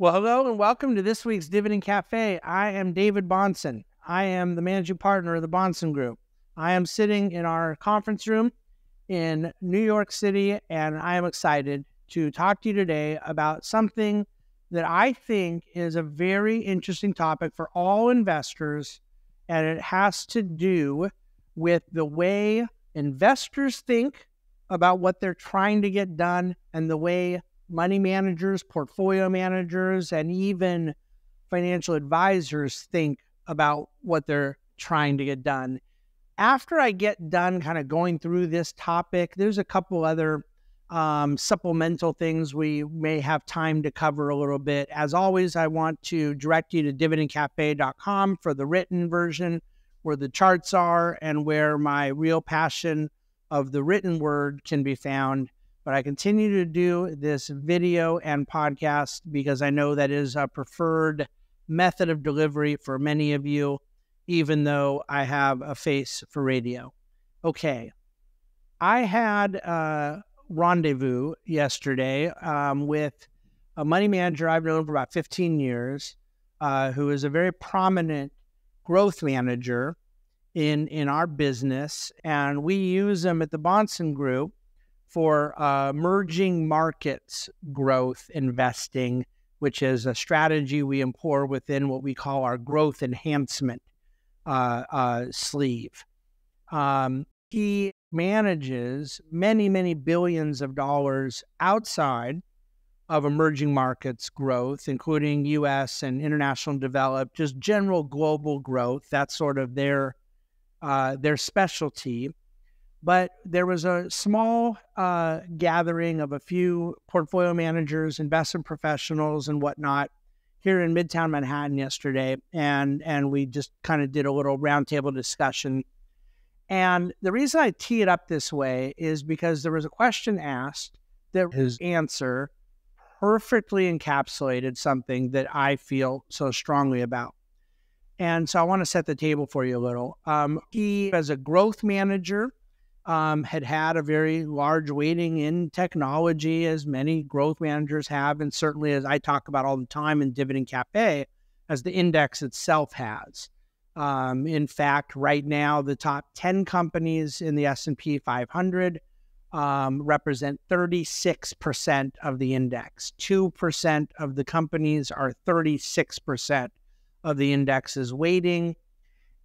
Well, hello and welcome to this week's Dividend Cafe. I am David Bahnsen. I am the managing partner of the Bahnsen Group. I am sitting in our conference room in New York City, and I am excited to talk to you today about something that I think is a very interesting topic for all investors, and it has to do with the way investors think about what they're trying to get done and the way money managers, portfolio managers, and even financial advisors think about what they're trying to get done. After I get done kind of going through this topic, there's a couple other um, supplemental things we may have time to cover a little bit. As always, I want to direct you to dividendcafe.com for the written version where the charts are and where my real passion of the written word can be found. But I continue to do this video and podcast because I know that is a preferred method of delivery for many of you, even though I have a face for radio. Okay. I had a rendezvous yesterday um, with a money manager I've known for about 15 years, uh, who is a very prominent growth manager in in our business, and we use them at the Bahnsen Group for uh, emerging markets growth investing, which is a strategy we employ within what we call our growth enhancement uh, uh, sleeve. Um, he manages many, many billions of dollars outside of emerging markets growth, including US and international developed, just general global growth. That's sort of their uh, their specialty. But there was a small uh, gathering of a few portfolio managers, investment professionals, and whatnot here in Midtown Manhattan yesterday, and and we just kind of did a little roundtable discussion. And the reason I tee it up this way is because there was a question asked that his answer perfectly encapsulated something that I feel so strongly about. And so I want to set the table for you a little. Um, he, as a growth manager, um, had had a very large weighting in technology, as many growth managers have, and certainly as I talk about all the time in Dividend Cafe, as the index itself has. Um, in fact, right now, the top 10 companies in the S&P 500 um, represent 36% of the index. 2% of the companies are 36% of the index's weighting.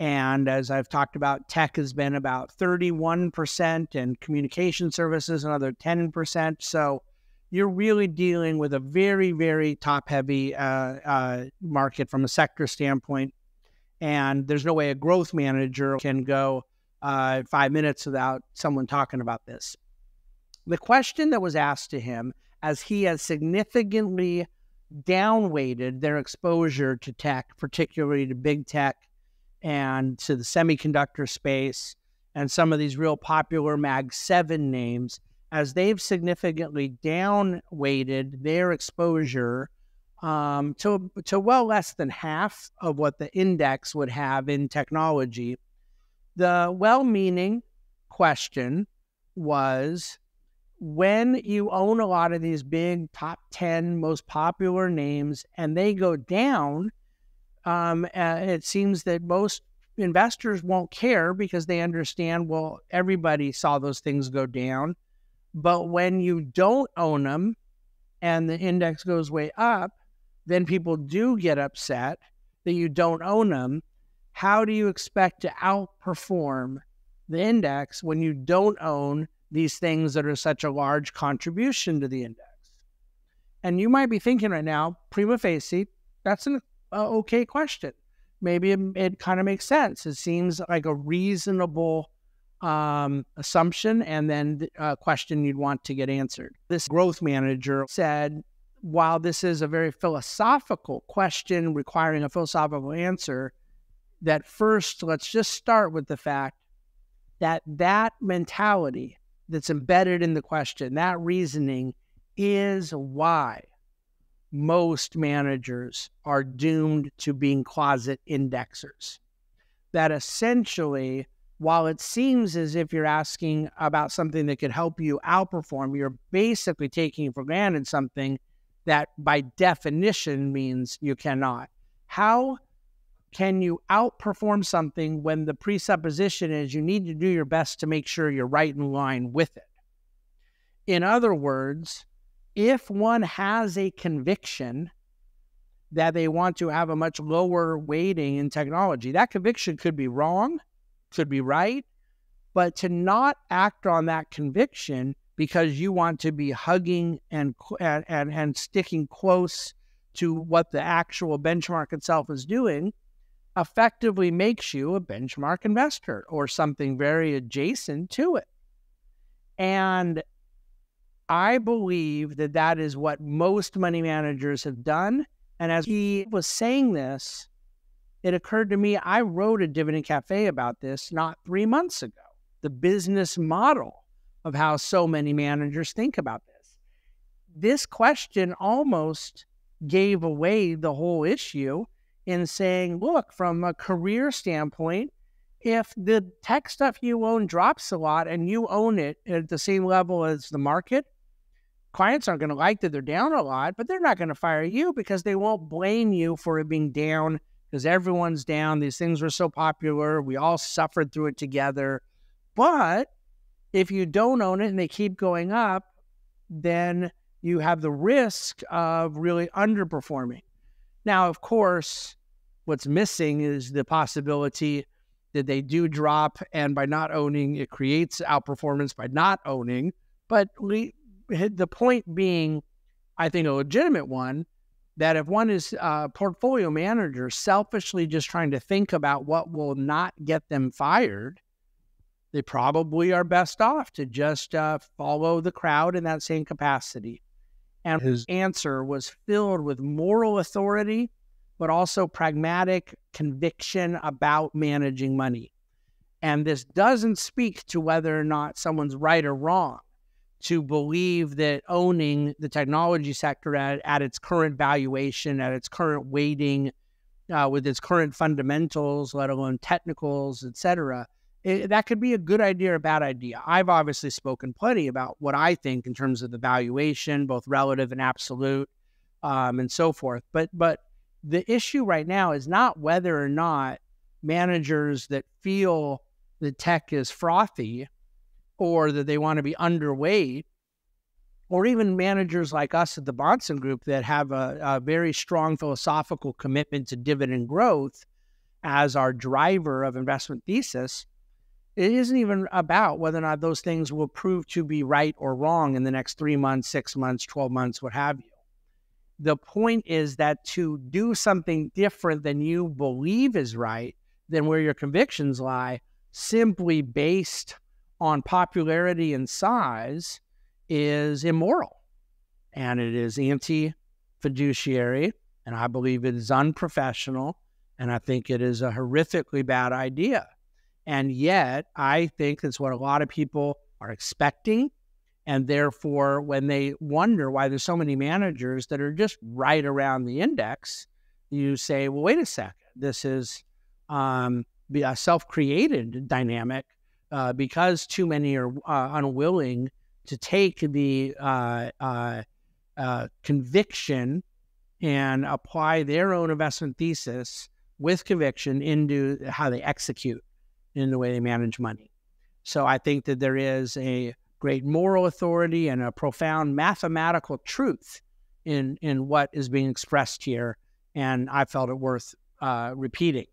And as I've talked about, tech has been about 31% and communication services another 10%. So you're really dealing with a very, very top heavy uh, uh, market from a sector standpoint. And there's no way a growth manager can go uh, five minutes without someone talking about this. The question that was asked to him, as he has significantly downweighted their exposure to tech, particularly to big tech and to the semiconductor space and some of these real popular Mag 7 names, as they've significantly downweighted their exposure um, to, to well less than half of what the index would have in technology. The well meaning question was when you own a lot of these big top 10 most popular names and they go down, um, it seems that most investors won't care because they understand, well, everybody saw those things go down. But when you don't own them and the index goes way up, then people do get upset that you don't own them. How do you expect to outperform the index when you don't own these things that are such a large contribution to the index. And you might be thinking right now, prima facie, that's an uh, okay question. Maybe it, it kind of makes sense. It seems like a reasonable um, assumption and then a question you'd want to get answered. This growth manager said, while this is a very philosophical question requiring a philosophical answer, that first, let's just start with the fact that that mentality that's embedded in the question, that reasoning is why most managers are doomed to being closet indexers. That essentially, while it seems as if you're asking about something that could help you outperform, you're basically taking for granted something that by definition means you cannot. How can you outperform something when the presupposition is you need to do your best to make sure you're right in line with it? In other words, if one has a conviction that they want to have a much lower weighting in technology, that conviction could be wrong, could be right, but to not act on that conviction because you want to be hugging and and and, sticking close to what the actual benchmark itself is doing effectively makes you a benchmark investor or something very adjacent to it. And I believe that that is what most money managers have done. And as he was saying this, it occurred to me I wrote a Dividend Cafe about this not three months ago. The business model of how so many managers think about this. This question almost gave away the whole issue in saying, look, from a career standpoint, if the tech stuff you own drops a lot and you own it at the same level as the market, clients aren't going to like that they're down a lot, but they're not going to fire you because they won't blame you for it being down because everyone's down. These things were so popular. We all suffered through it together. But if you don't own it and they keep going up, then you have the risk of really underperforming. Now, of course, what's missing is the possibility that they do drop, and by not owning, it creates outperformance by not owning. But the point being, I think a legitimate one, that if one is a portfolio manager selfishly just trying to think about what will not get them fired, they probably are best off to just uh, follow the crowd in that same capacity. And his answer was filled with moral authority, but also pragmatic conviction about managing money. And this doesn't speak to whether or not someone's right or wrong to believe that owning the technology sector at, at its current valuation, at its current weighting, uh, with its current fundamentals, let alone technicals, et cetera, it, that could be a good idea or a bad idea. I've obviously spoken plenty about what I think in terms of the valuation, both relative and absolute, um, and so forth. But but the issue right now is not whether or not managers that feel the tech is frothy or that they want to be underweight, or even managers like us at the Bahnsen Group that have a, a very strong philosophical commitment to dividend growth as our driver of investment thesis it isn't even about whether or not those things will prove to be right or wrong in the next three months, six months, 12 months, what have you. The point is that to do something different than you believe is right, than where your convictions lie, simply based on popularity and size, is immoral. And it is anti fiduciary. And I believe it is unprofessional. And I think it is a horrifically bad idea. And yet, I think that's what a lot of people are expecting. And therefore, when they wonder why there's so many managers that are just right around the index, you say, well, wait a second, this is um, a self created dynamic uh, because too many are uh, unwilling to take the uh, uh, uh conviction and apply their own investment thesis with conviction into how they execute in the way they manage money. So I think that there is a great moral authority and a profound mathematical truth in in what is being expressed here, and I felt it worth repeating.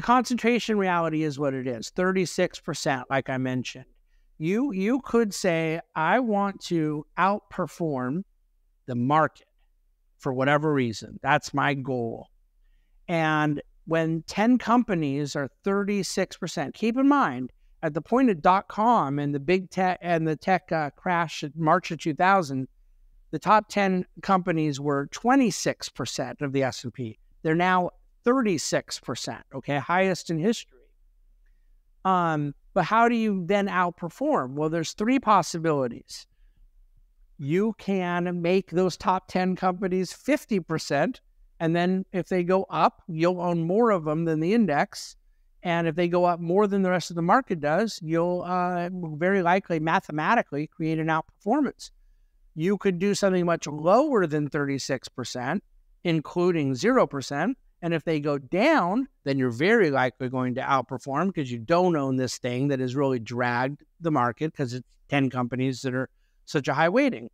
The concentration reality is what it is: thirty six percent, like I mentioned. You you could say I want to outperform the market for whatever reason. That's my goal, and when 10 companies are 36%. Keep in mind, at the point of dot com and the big tech and the tech uh, crash in March of 2000, the top 10 companies were 26% of the S&P. They're now 36%, okay, highest in history. Um, but how do you then outperform? Well, there's three possibilities. You can make those top 10 companies 50% and then if they go up, you'll own more of them than the index. And if they go up more than the rest of the market does, you'll uh, very likely mathematically create an outperformance. You could do something much lower than 36%, including 0%. And if they go down, then you're very likely going to outperform because you don't own this thing that has really dragged the market because it's 10 companies that are such a high weighting.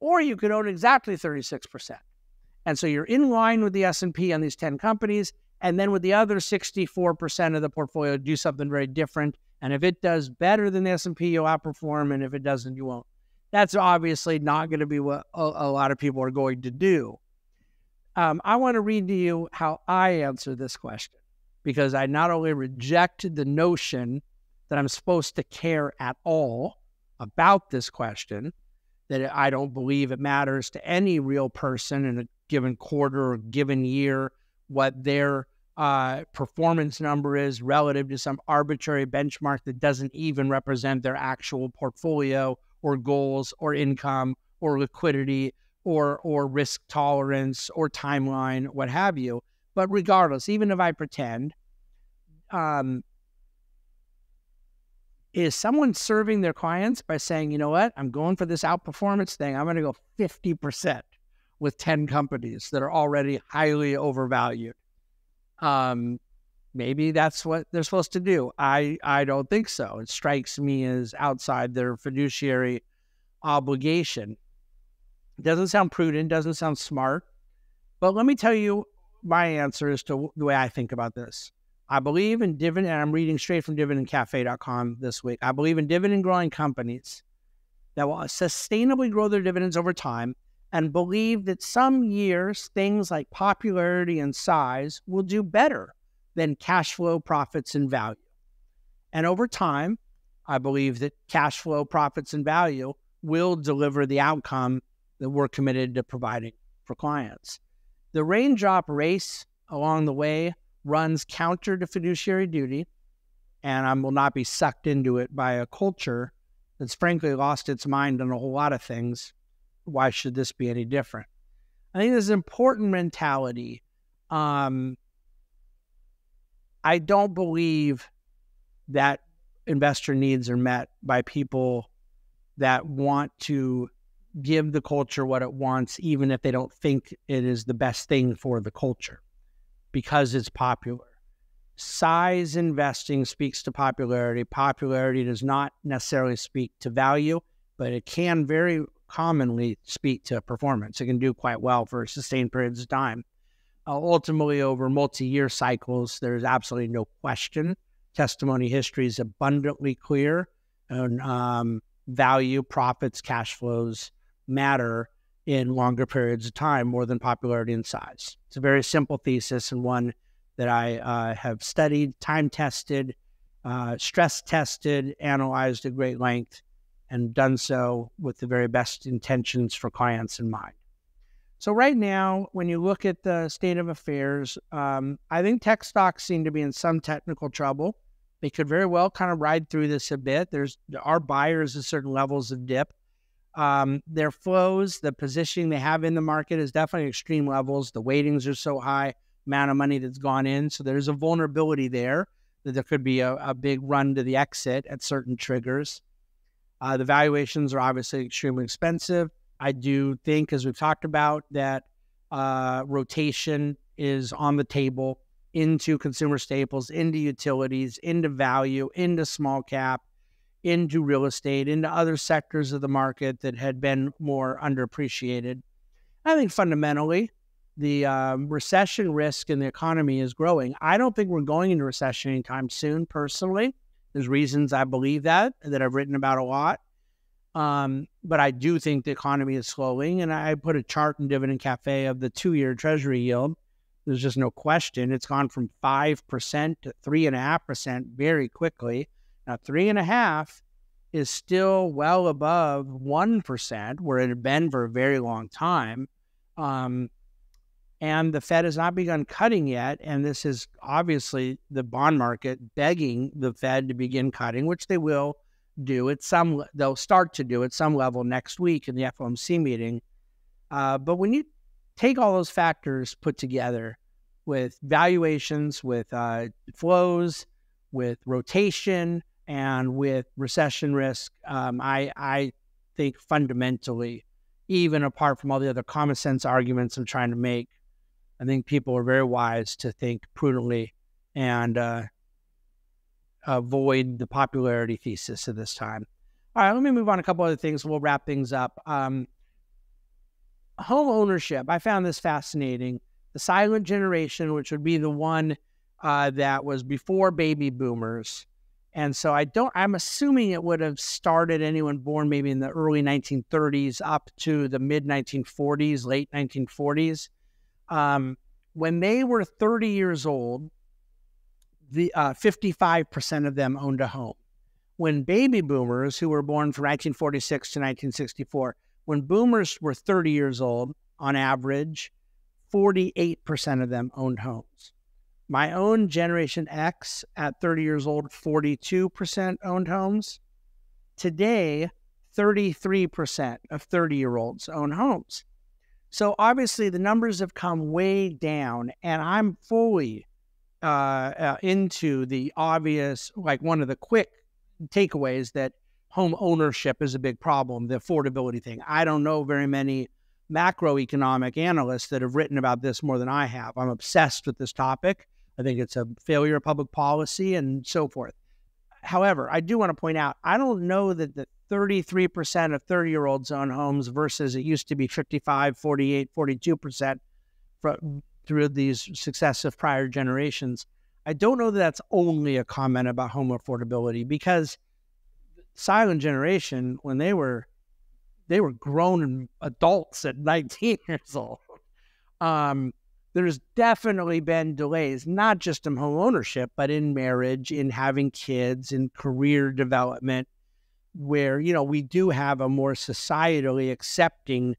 Or you could own exactly 36%. And so you're in line with the S&P on these 10 companies and then with the other 64% of the portfolio do something very different and if it does better than the S&P you'll outperform and if it doesn't you won't. That's obviously not going to be what a, a lot of people are going to do. Um, I want to read to you how I answer this question because I not only reject the notion that I'm supposed to care at all about this question, that I don't believe it matters to any real person in a given quarter or given year what their uh, performance number is relative to some arbitrary benchmark that doesn't even represent their actual portfolio or goals or income or liquidity or or risk tolerance or timeline, what have you. But regardless, even if I pretend, um, is someone serving their clients by saying, you know what, I'm going for this outperformance thing. I'm going to go 50% with 10 companies that are already highly overvalued. Um, maybe that's what they're supposed to do. I, I don't think so. It strikes me as outside their fiduciary obligation. Doesn't sound prudent, doesn't sound smart. But let me tell you my answer as to the way I think about this. I believe in dividend, and I'm reading straight from dividendcafe.com this week. I believe in dividend growing companies that will sustainably grow their dividends over time and believe that some years things like popularity and size will do better than cash flow, profits, and value. And over time, I believe that cash flow, profits, and value will deliver the outcome that we're committed to providing for clients. The raindrop race along the way runs counter to fiduciary duty, and I will not be sucked into it by a culture that's frankly lost its mind on a whole lot of things. Why should this be any different? I think there's an important mentality. Um, I don't believe that investor needs are met by people that want to give the culture what it wants, even if they don't think it is the best thing for the culture because it's popular. Size investing speaks to popularity. Popularity does not necessarily speak to value, but it can very commonly speak to performance. It can do quite well for sustained periods of time. Uh, ultimately, over multi year cycles, there's absolutely no question. Testimony history is abundantly clear and um, value, profits, cash flows matter in longer periods of time more than popularity and size. It's a very simple thesis and one that I uh, have studied, time tested, uh, stress tested, analyzed at great length, and done so with the very best intentions for clients in mind. So, right now, when you look at the state of affairs, um, I think tech stocks seem to be in some technical trouble. They could very well kind of ride through this a bit. There's there are buyers at certain levels of dip. Um, their flows, the positioning they have in the market is definitely extreme levels. The weightings are so high, amount of money that's gone in. So there's a vulnerability there that there could be a, a big run to the exit at certain triggers. Uh, the valuations are obviously extremely expensive. I do think, as we've talked about, that uh, rotation is on the table into consumer staples, into utilities, into value, into small cap, into real estate, into other sectors of the market that had been more underappreciated. I think fundamentally, the um, recession risk in the economy is growing. I don't think we're going into recession anytime soon, personally. There's reasons I believe that, that I've written about a lot. Um, but I do think the economy is slowing. And I put a chart in Dividend Cafe of the two year treasury yield. There's just no question. It's gone from 5% to 3.5% very quickly. Now, three and a half is still well above 1%, where it had been for a very long time. Um, and the Fed has not begun cutting yet. And this is obviously the bond market begging the Fed to begin cutting, which they will do at some, they'll start to do at some level next week in the FOMC meeting. Uh, but when you take all those factors put together with valuations, with uh, flows, with rotation, and with recession risk, um, I, I think fundamentally even apart from all the other common sense arguments I'm trying to make, I think people are very wise to think prudently and uh, avoid the popularity thesis at this time. All right, let me move on a couple other things. We'll wrap things up. Um, home ownership. I found this fascinating. The silent generation, which would be the one uh, that was before baby boomers. And so I don't, I'm assuming it would have started anyone born maybe in the early 1930s up to the mid 1940s, late 1940s. Um, when they were 30 years old, the uh, 55% of them owned a home. When baby boomers, who were born from 1946 to 1964, when boomers were 30 years old, on average, 48% of them owned homes. My own Generation X at 30 years old, 42% owned homes. Today, 33% of 30 year olds own homes. So obviously, the numbers have come way down, and I'm fully uh, uh, into the obvious, like one of the quick takeaways that home ownership is a big problem, the affordability thing. I don't know very many macroeconomic analysts that have written about this more than I have. I'm obsessed with this topic. I think it's a failure of public policy and so forth. However, I do want to point out I don't know that the 33% of 30 year olds own homes versus it used to be 55, 48, 42% through these successive prior generations. I don't know that that's only a comment about home affordability because silent generation, when they were they were grown adults at 19 years old. Um, there's definitely been delays, not just in home ownership, but in marriage, in having kids, in career development, where you know we do have a more societally accepting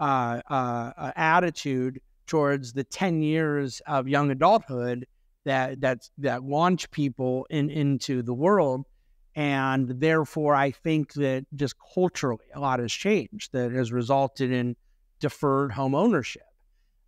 uh, uh, attitude towards the 10 years of young adulthood that that that launch people in into the world. And therefore i think that just culturally a lot has changed that has resulted in deferred home ownership.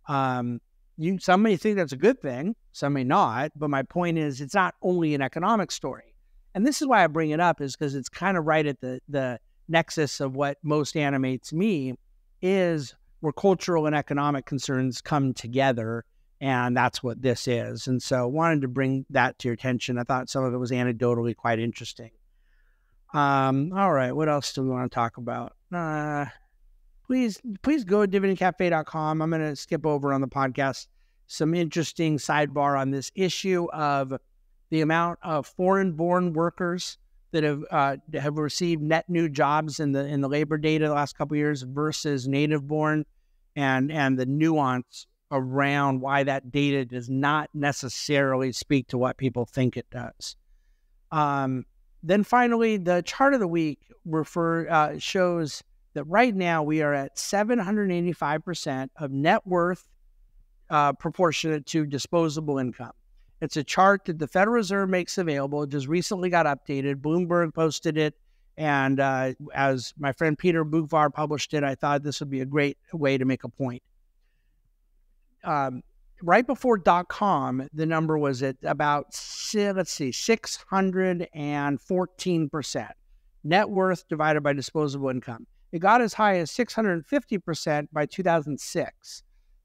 Um, you some may think that's a good thing some may not but my point is it's not only an economic story and this is why i bring it up is because it's kind of right at the the nexus of what most animates me is where cultural and economic concerns come together and that's what this is. And so wanted to bring that to your attention. I thought some of it was anecdotally quite interesting. Um, all right, what else do we want to talk about? Uh, please, please go to dividendcafe.com. I'm going to skip over on the podcast some interesting sidebar on this issue of the amount of foreign-born workers that have uh, have received net new jobs in the in the labor data the last couple years versus native-born, and and the nuance around why that data does not necessarily speak to what people think it does. Um, then finally, the chart of the week refer uh, shows that right now we are at 785% of net worth uh, proportionate to disposable income. It's a chart that the Federal Reserve makes available. It just recently got updated. Bloomberg posted it. And uh, as my friend Peter Boockvar published it, I thought this would be a great way to make a point um, right before dot com, the number was at about, let's see, 614% net worth divided by disposable income. It got as high as 650% by 2006.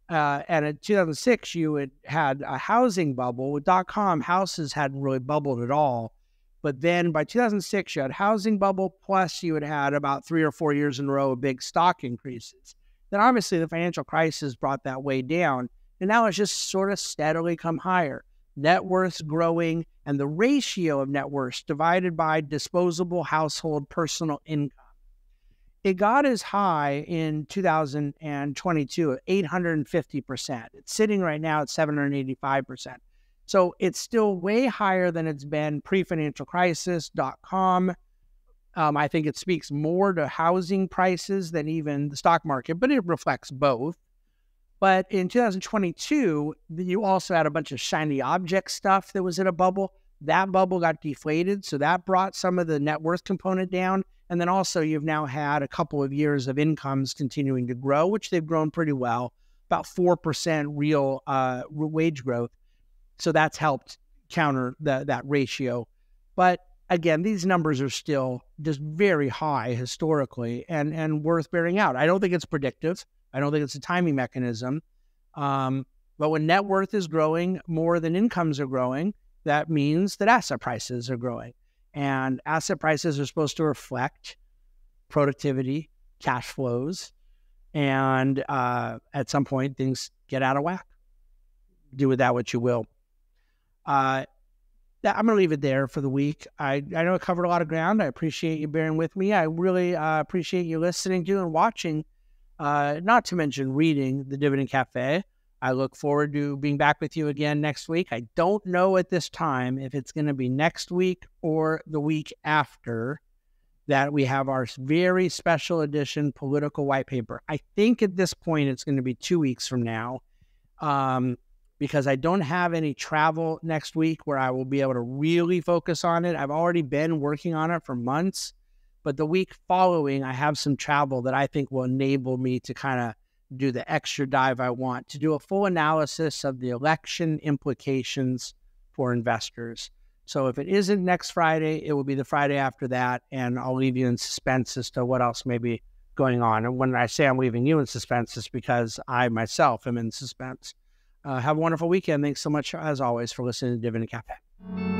Uh, and in 2006, you had had a housing bubble. With dot com, houses hadn't really bubbled at all. But then by 2006, you had housing bubble, plus you had had about three or four years in a row of big stock increases. Then obviously the financial crisis brought that way down. And now it's just sort of steadily come higher. Net worth's growing, and the ratio of net worth divided by disposable household personal income. It got as high in 2022 at 850%. It's sitting right now at 785%. So it's still way higher than it's been pre financial crisis.com um, I think it speaks more to housing prices than even the stock market, but it reflects both. But in 2022, you also had a bunch of shiny object stuff that was in a bubble. That bubble got deflated. So that brought some of the net worth component down. And then also, you've now had a couple of years of incomes continuing to grow, which they've grown pretty well, about 4% real uh, wage growth. So that's helped counter the, that ratio. But again, these numbers are still just very high historically and, and worth bearing out. I don't think it's predictive. I don't think it's a timing mechanism. Um, but when net worth is growing more than incomes are growing, that means that asset prices are growing. And asset prices are supposed to reflect productivity, cash flows, and uh, at some point things get out of whack. Do with that what you will. Uh, I'm going to leave it there for the week. I, I know I covered a lot of ground. I appreciate you bearing with me. I really uh, appreciate you listening to and watching, uh, not to mention reading the Dividend Cafe. I look forward to being back with you again next week. I don't know at this time if it's going to be next week or the week after that we have our very special edition political white paper. I think at this point it's going to be two weeks from now um, because I don't have any travel next week where I will be able to really focus on it. I've already been working on it for months, but the week following, I have some travel that I think will enable me to kind of do the extra dive I want to do a full analysis of the election implications for investors. So if it isn't next Friday, it will be the Friday after that, and I'll leave you in suspense as to what else may be going on. And when I say I'm leaving you in suspense, it's because I myself am in suspense. Uh, have a wonderful weekend. Thanks so much, as always, for listening to Dividend Cafe.